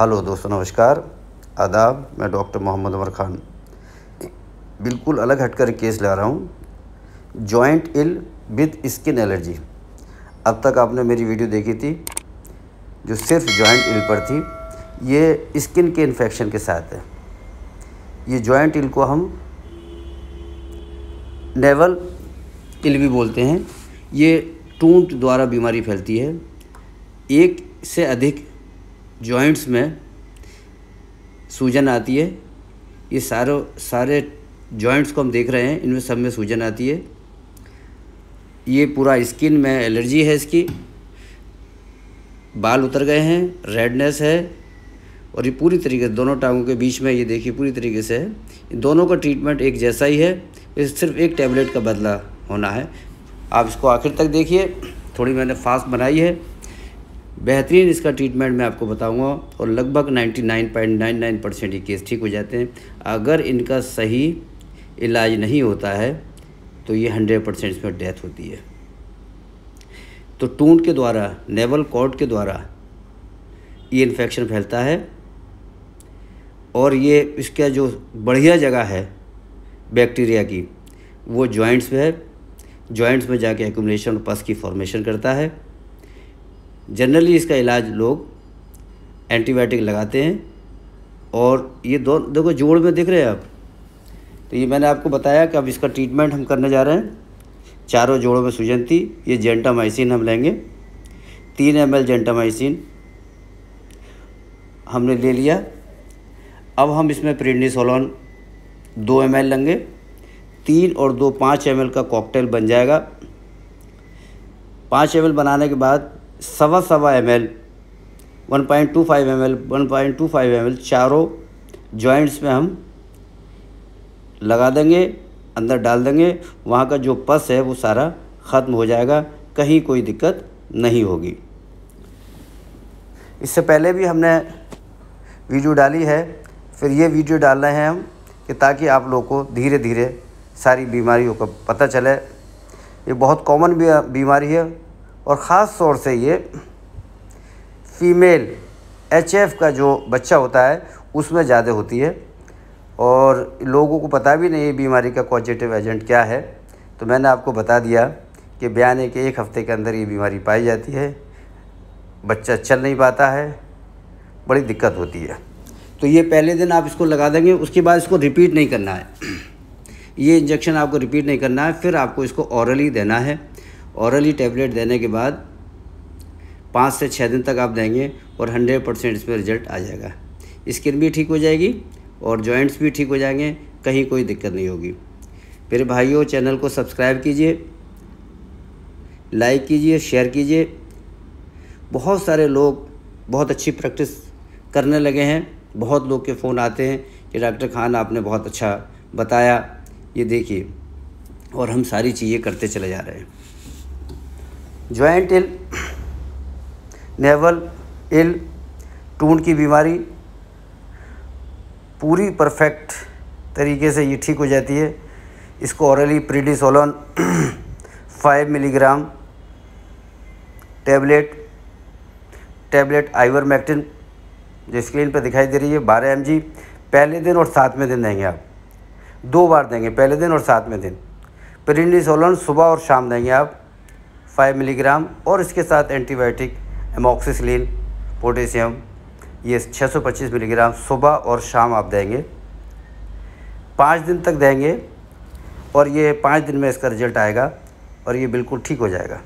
Hello दोस्तों, नमस्कार। आदाब, मैं डॉक्टर मोहम्मद उमर खान। बिल्कुल अलग हटकर केस ला रहा हूँ। Joint ill with skin allergy. अब तक आपने मेरी वीडियो देखी थी, जो सिर्फ़ जॉइंट इल पर थी। ये स्किन के इन्फेक्शन के साथ है। ये जॉइंट इल को हम नेवल इल भी बोलते हैं। ये टूंट द्वारा बीमारी फैलती है। एक से अधिक जॉइंट्स में सूजन आती है। ये सारों, सारे जॉइंट्स को हम देख रहे हैं, इनमें सब में सूजन आती है। ये पूरा स्किन में एलर्जी है इसकी। बाल उतर गए हैं रेडनेस है, और ये पूरी तरीके से, दोनों टांगों के बीच में ये देखिए, पूरी तरीके से। है इन दोनों का ट्रीटमेंट एक जैसा ही है सिर्फ़ एक टैबलेट का बदला होना है। आप इसको आखिर तक देखिए, थोड़ी मैंने फास्ट बनाई है। बेहतरीन इसका ट्रीटमेंट मैं आपको बताऊँगा और लगभग 99.99 परसेंट ये केस ठीक हो जाते हैं। अगर इनका सही इलाज नहीं होता है तो ये 100 परसेंट इसमें डेथ होती है। तो टूट के द्वारा नेवल कॉर्ड के द्वारा ये इन्फेक्शन फैलता है और ये इसका जो बढ़िया जगह है बैक्टीरिया की, वो जॉइंट्स में है। जॉइंट्स में जाके एकुमुलेशन और पस की फॉर्मेशन करता है। जनरली इसका इलाज लोग एंटीबायोटिक लगाते हैं और ये दो, देखो जोड़ में दिख रहे हैं आप। तो ये मैंने आपको बताया कि अब इसका ट्रीटमेंट हम करने जा रहे हैं। चारों जोड़ों में सूजन थी ये जेंटामाइसिन हम लेंगे। तीन एम एल जेंटामाइसिन हमने ले लिया। अब हम इसमें प्रिडनीसोलॉन दो एम एल लेंगे। तीन और दो, पाँच एम एल का कॉकटेल बन जाएगा। पाँच एम एल बनाने के बाद सवा सवा m l, one point two five m l, one point two five m l, चारों जॉइंट्स में हम लगा देंगे, अंदर डाल देंगे, वहाँ का जो पस है वो सारा ख़त्म हो जाएगा, कहीं कोई दिक्कत नहीं होगी। इससे पहले भी हमने वीडियो डाली है, फिर ये वीडियो डाल रहे हैं हम कि ताकि आप लोग को धीरे धीरे सारी बीमारियों का पता चले। ये बहुत कॉमन बीमारी है और ख़ास तौर से ये फीमेल एचएफ का जो बच्चा होता है, उसमें ज़्यादा होती है। और लोगों को पता भी नहीं बीमारी का पॉजिटिव एजेंट क्या है। तो मैंने आपको बता दिया कि बयान के एक हफ़्ते के अंदर ये बीमारी पाई जाती है। बच्चा चल नहीं पाता है, बड़ी दिक्कत होती है। तो ये पहले दिन आप इसको लगा देंगे, उसके बाद इसको रिपीट नहीं करना है। ये इंजेक्शन आपको रिपीट नहीं करना है, फिर आपको इसको औरली देना है। औरली टैबलेट देने के बाद पाँच से छः दिन तक आप देंगे और हंड्रेड परसेंट इसमें रिज़ल्ट आ जाएगा। स्किन भी ठीक हो जाएगी और जॉइंट्स भी ठीक हो जाएँगे, कहीं कोई दिक्कत नहीं होगी। मेरे भाइयों चैनल को सब्सक्राइब कीजिए लाइक कीजिए शेयर कीजिए। बहुत सारे लोग बहुत अच्छी प्रैक्टिस करने लगे हैं। बहुत लोग के फ़ोन आते हैं कि डॉक्टर खान आपने बहुत अच्छा बताया। ये देखिए, और हम सारी चीज़ें करते चले जा रहे हैं। जॉइंट इल, नेवल इल टूंड की बीमारी, पूरी परफेक्ट तरीके से ये ठीक हो जाती है। इसको orally prednisolone five milligram tablet tablet ivermectin जो स्क्रीन पर दिखाई दे रही है, बारह एमजी पहले दिन और सातवें दिन देंगे आप। दो बार देंगे, पहले दिन और सातवें दिन। प्रिंडिसोलन सुबह और शाम देंगे आप। फाइव मिलीग्राम और इसके साथ एंटीबायोटिक एमोक्सिसलिन पोटेशियम ये 625 मिलीग्राम सुबह और शाम आप देंगे। पाँच दिन तक देंगे और ये पाँच दिन में इसका रिज़ल्ट आएगा और ये बिल्कुल ठीक हो जाएगा।